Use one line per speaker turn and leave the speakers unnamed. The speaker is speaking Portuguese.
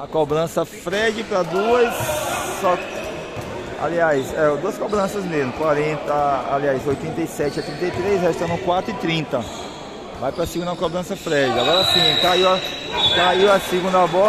A cobrança Fred para duas. Só, aliás, é, duas cobranças mesmo. 40, aliás, 87 a 33, restando 4 e 30. Vai para a segunda cobrança Fred. Agora sim, caiu a, caiu a segunda bola.